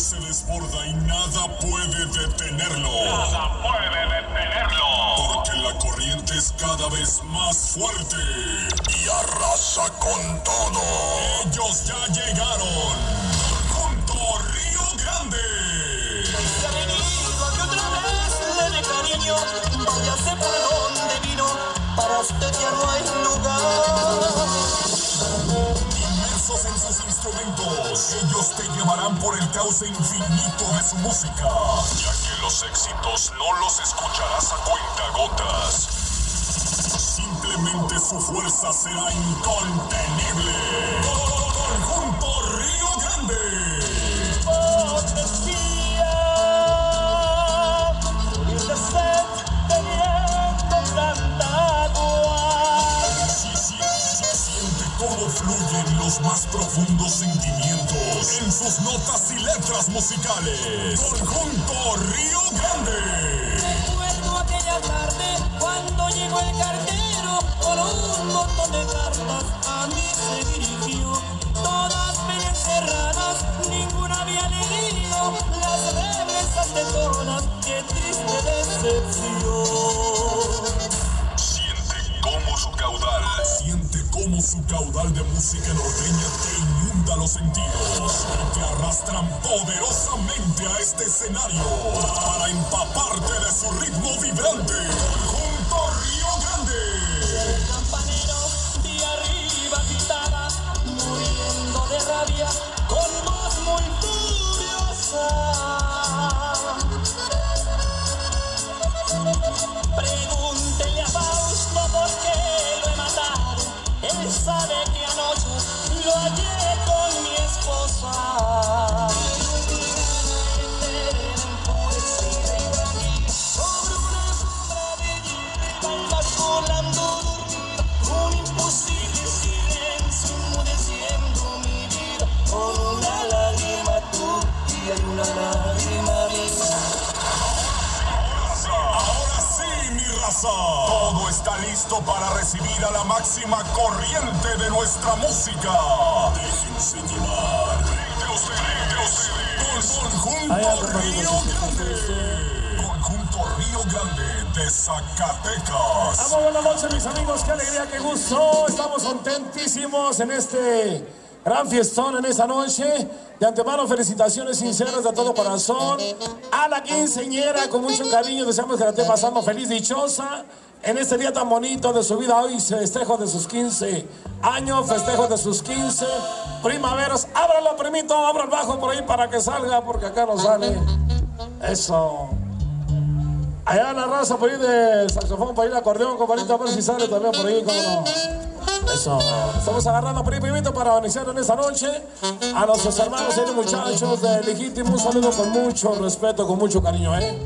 se desborda y nada puede detenerlo. Nada puede detenerlo. Porque la corriente es cada vez más fuerte y arrasa con todo. Ellos ya llegaron. Junto Río Grande. Se ha venido aquí otra vez de cariño, váyase por donde vino, para usted ya no hay lugar. En sus instrumentos, ellos te llevarán por el cauce infinito de su música. Ya que los éxitos no los escucharás a cuentagotas. Simplemente su fuerza será incontenible. Conjunto Río Grande. Cómo fluyen los más profundos sentimientos en sus notas y letras musicales. Conjunto Río Grande. Recuerdo aquella tarde cuando llegó el cartero con un montón de cartas a mí se caudal de música norteña te inunda los sentidos y te arrastran poderosamente a este escenario para empaparte de su ritmo vibrante. Listo para recibir a la máxima corriente de nuestra música. Déjense llevar. Rinde ustedes. Conjunto Río Grande. Conjunto Río Grande de Zacatecas. Vamos, buenas noches, mis amigos. Qué alegría, qué gusto. Estamos contentísimos en este gran fiestón en esta noche. De antemano, felicitaciones sinceras de todo corazón. A la quinceñera, con mucho cariño, deseamos que la esté pasando feliz, dichosa. En este día tan bonito de su vida, hoy festejo de sus 15 años, festejo de sus 15 primaveras. Ábralo, primito, abra el bajo por ahí para que salga, porque acá no sale. Eso. Allá la raza por ahí de saxofón, por ahí de acordeón, compadrito, a ver si sale también por ahí, cómo no. Eso. Estamos agarrando por ahí, primito, para iniciar en esta noche. A nuestros hermanos y muchachos de Legítimo, un saludo con mucho respeto, con mucho cariño, ¿eh?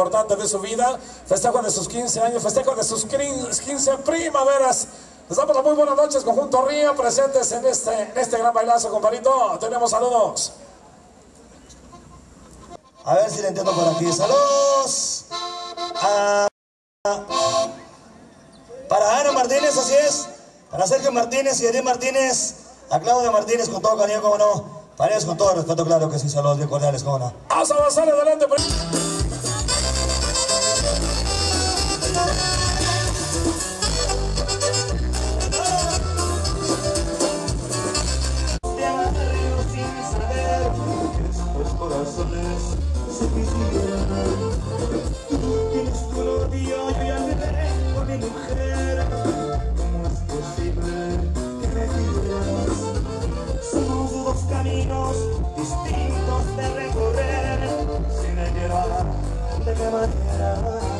importante de su vida, festejo de sus 15 años, festejo de sus 15 primaveras. Les damos las muy buenas noches, Conjunto Río, presentes en este, este gran bailazo, compadrito. Tenemos saludos. A ver si le entiendo por aquí. Saludos. Para Ana Martínez, así es. Para Sergio Martínez y Edith Martínez. A Claudia Martínez, con todo cariño, como no. Para ellos, con todo respeto, claro que sí. Saludos bien cordiales, como no. Vamos a avanzar adelante. por... corazones se quisieran. Tienes tu odio, yo ya me veré con mi mujer. ¿Cómo es posible que me quieras? Somos dos caminos distintos de recorrer. Sin me de qué manera.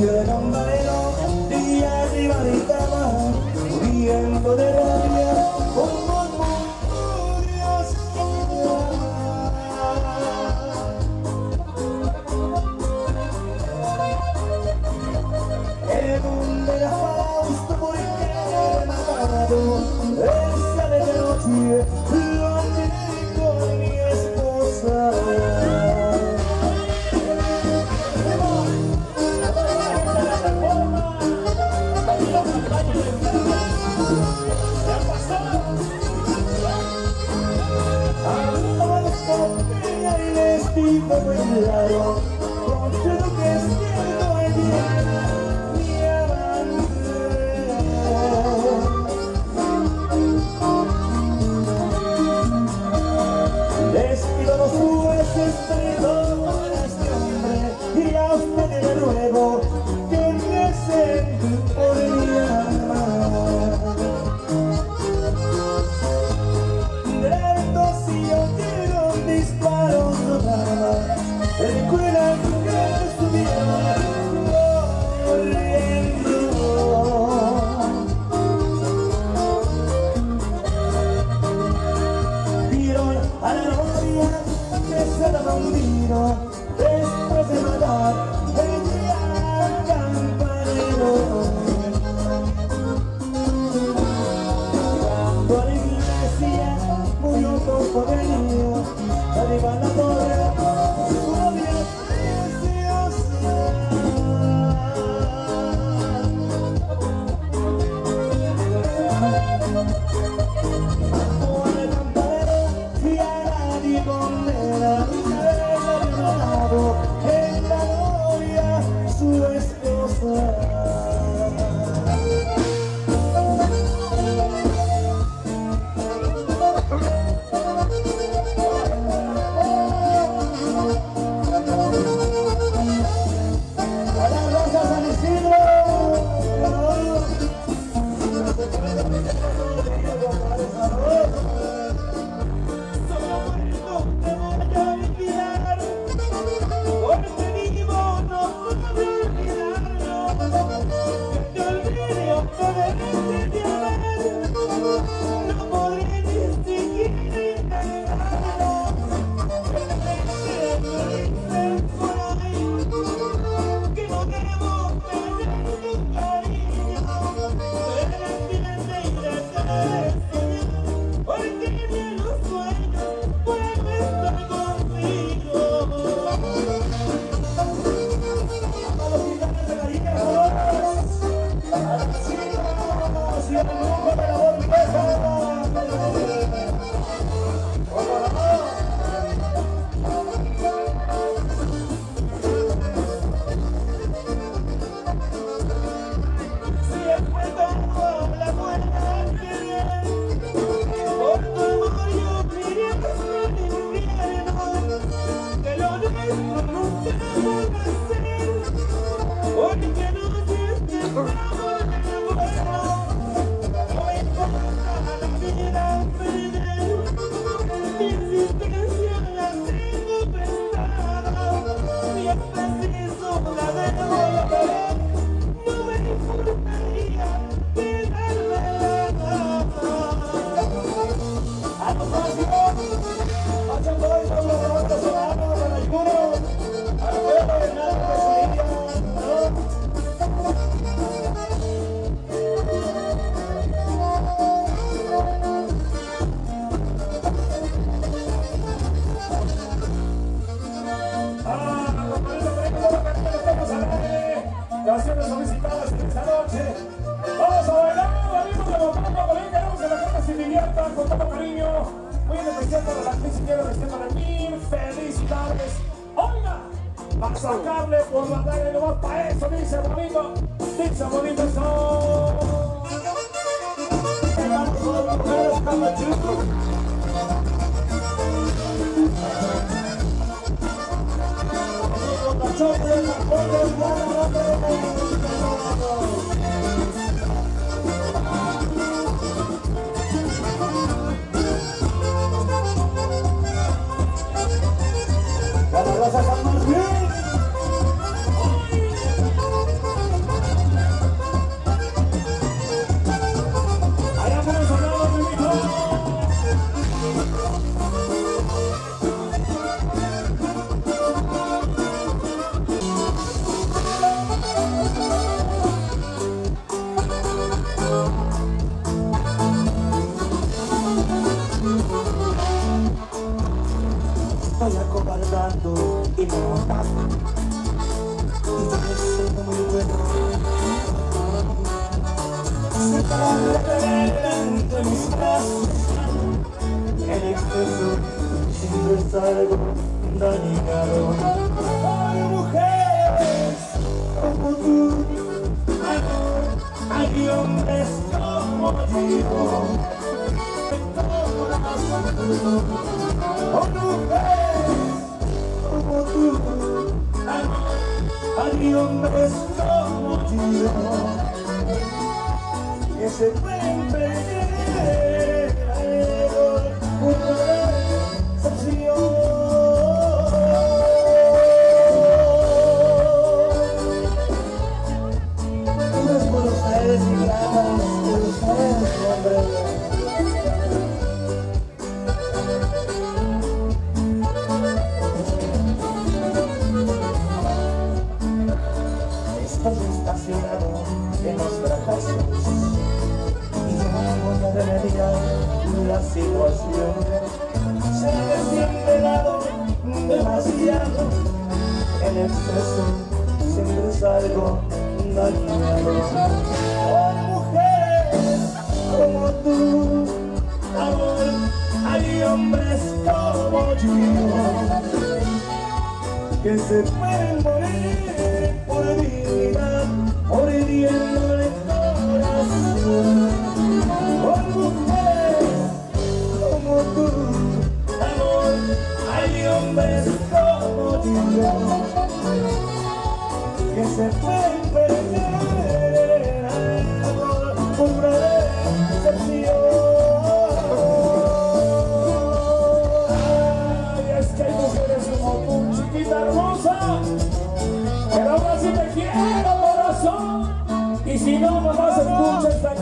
Diga, no, no, diga, si va a poder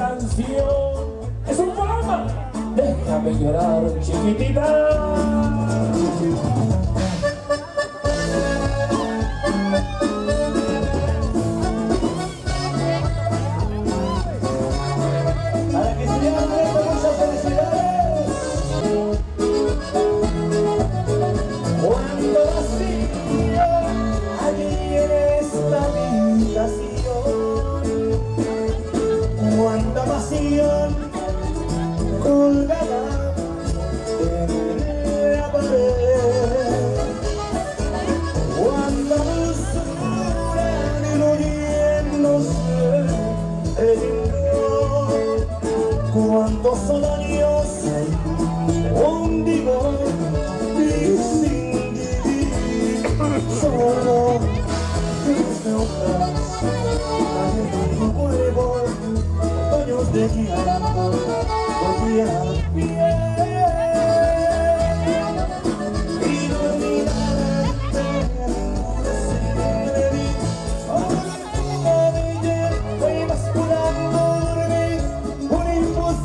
canción. Es un poema. Déjame llorar, chiquitita.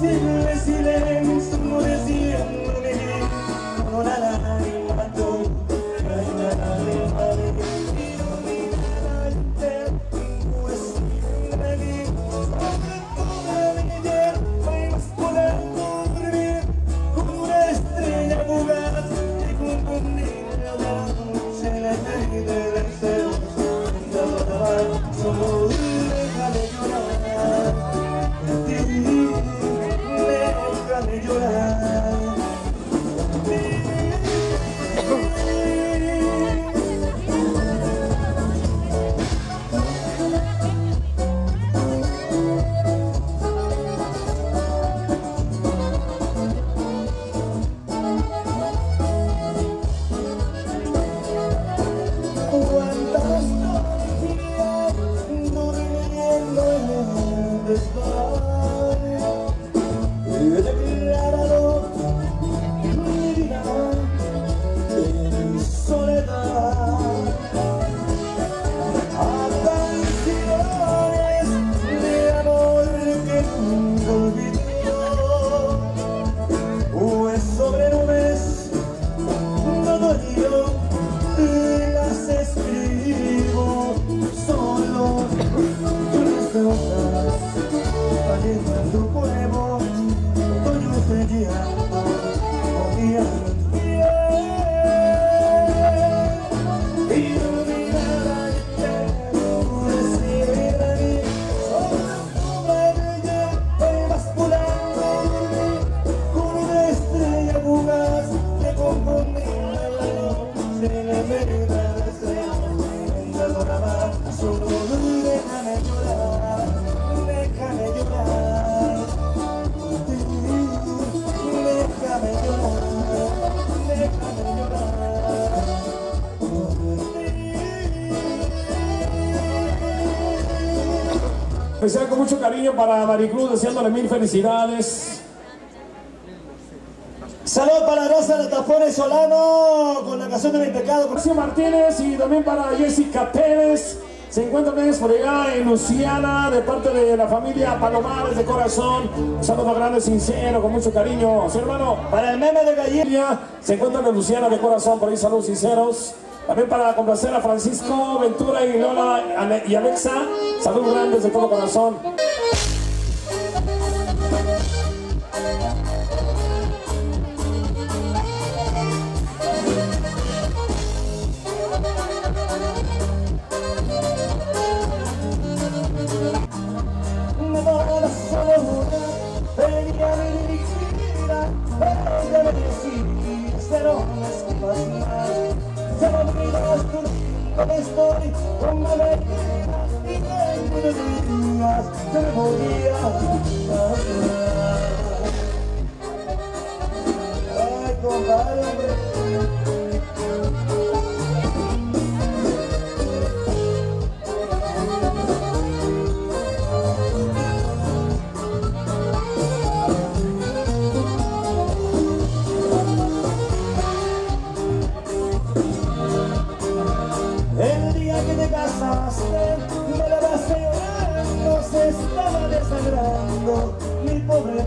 Sing para Maricruz, deseándole mil felicidades. Salud para Rosa de Tafones Solano con la canción de mi pecado. Gracias Martínez y también para Jessica Pérez. Se encuentran ustedes por allá en Luciana, de parte de la familia Palomares de corazón. Un saludo grande, sincero, con mucho cariño. Sí, hermano. Para el meme de gallina. Se encuentran en Luciana de corazón, por ahí saludos sinceros. También para complacer a Francisco, Ventura y Lola y Alexa. Saludos grandes de todo corazón. Lindo estoy, como me digas, y tengo de días, se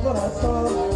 coração é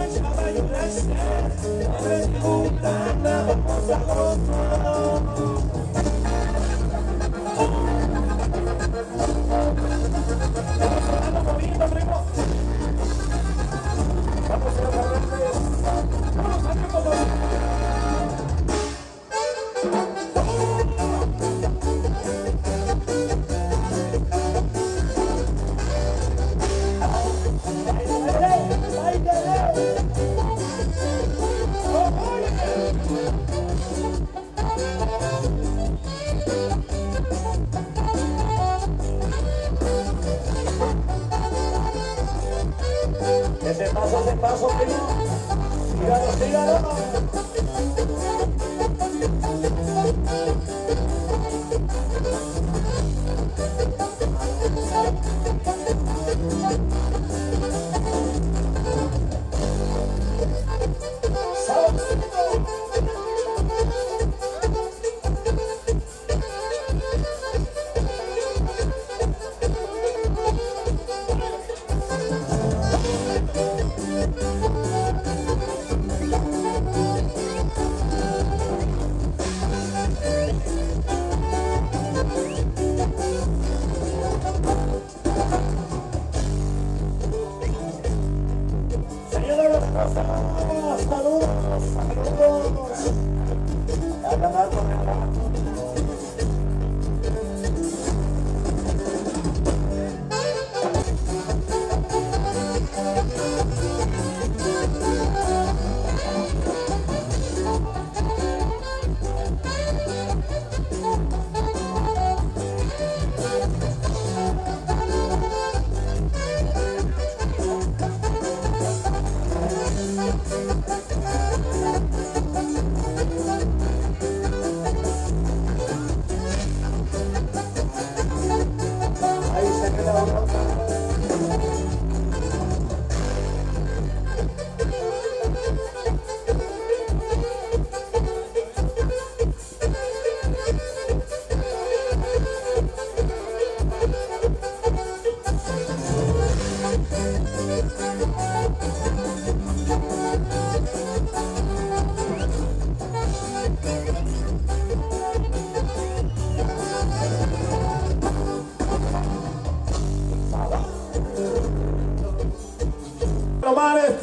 Thank you. Paso, primo. Sígalo, sígalo.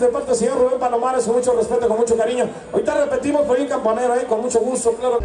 de parte del señor Rubén Palomares, con mucho respeto, con mucho cariño. Ahorita repetimos por ahí campanero, ¿eh? con mucho gusto, claro.